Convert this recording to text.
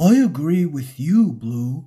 I agree with you, Blue.